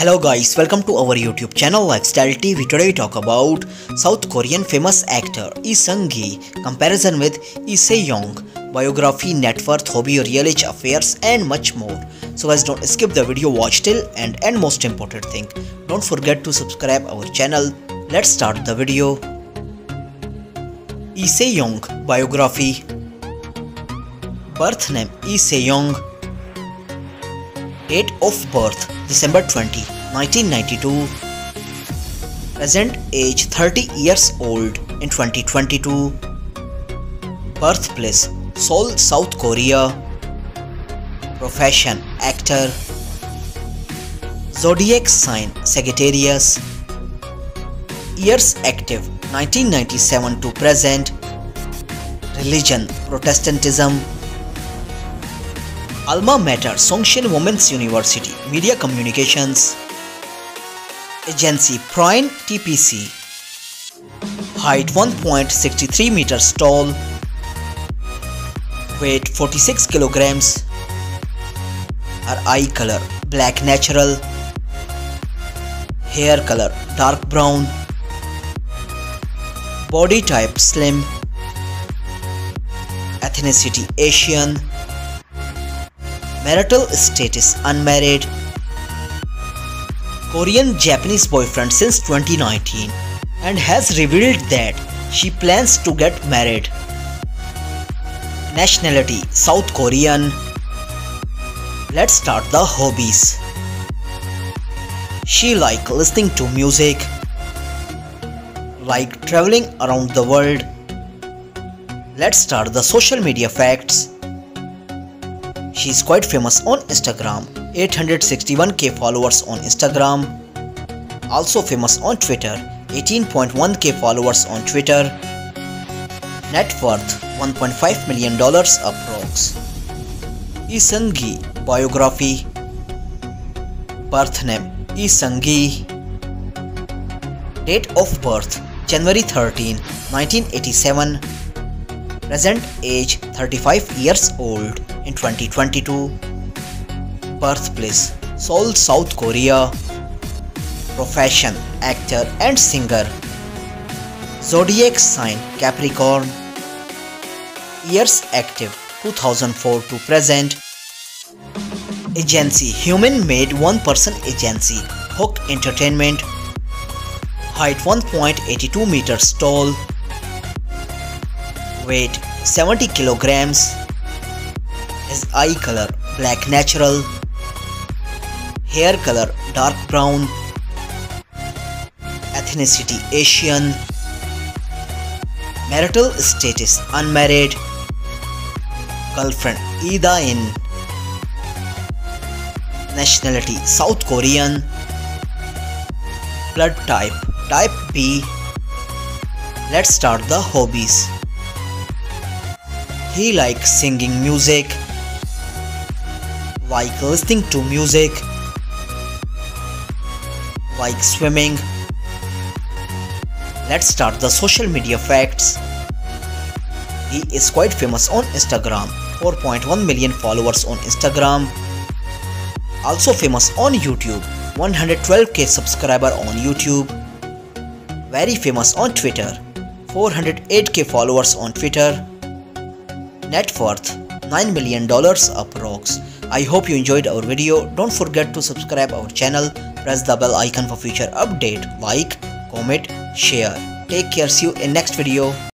Hello guys, welcome to our YouTube channel Lifestyle TV. Today we talk about South Korean famous actor Lee Seung-gi, comparison with Lee Se-young, biography, net worth, hobby, real age affairs and much more. So guys don't skip the video, watch till end and most important thing, don't forget to subscribe our channel. Let's start the video. Lee Se-young biography Birth name Lee Se-young Date of birth December 20, 1992. Present age 30 years old in 2022. Birthplace Seoul, South Korea. Profession Actor. Zodiac sign Sagittarius. Years active 1997 to present. Religion Protestantism. Alma Mater Sungshin Women's University Media Communications Agency Prain TPC Height 1.63 meters tall. Weight 46 kilograms. Her eye color black natural. Hair color dark brown. Body type slim. Ethnicity Asian Marital status unmarried. Korean Japanese boyfriend since 2019 and has revealed that she plans to get married. Nationality South Korean. Let's start the hobbies. She like listening to music, like traveling around the world. Let's start the social media facts. She is quite famous on Instagram, 861k followers on Instagram. Also famous on Twitter, 18.1k followers on Twitter. Net worth 1.5 million dollars approx. Seung-gi biography. Birth name Seung-gi. Date of birth January 13, 1987. Present age 35 years old in 2022. Birthplace Seoul, South Korea. Profession actor and singer. Zodiac sign Capricorn. Years active 2004 to present. Agency Human made one person agency Hook Entertainment. Height 1.82 meters tall. Weight 70 kilograms. His eye color black natural. Hair color dark brown. Ethnicity Asian. Marital status unmarried. Girlfriend Lee Da-in. Nationality South Korean. Blood type Type B. Let's start the hobbies. He likes singing music, like listening to music, like swimming. Let's start the social media facts. He is quite famous on Instagram, 4.1 million followers on Instagram. Also famous on YouTube, 112k subscriber on YouTube. Very famous on Twitter, 408k followers on Twitter. Net worth $9 million approx. I hope you enjoyed our video. Don't forget to subscribe our channel. Press the bell icon for future update. Like, comment, share. Take care. See you in next video.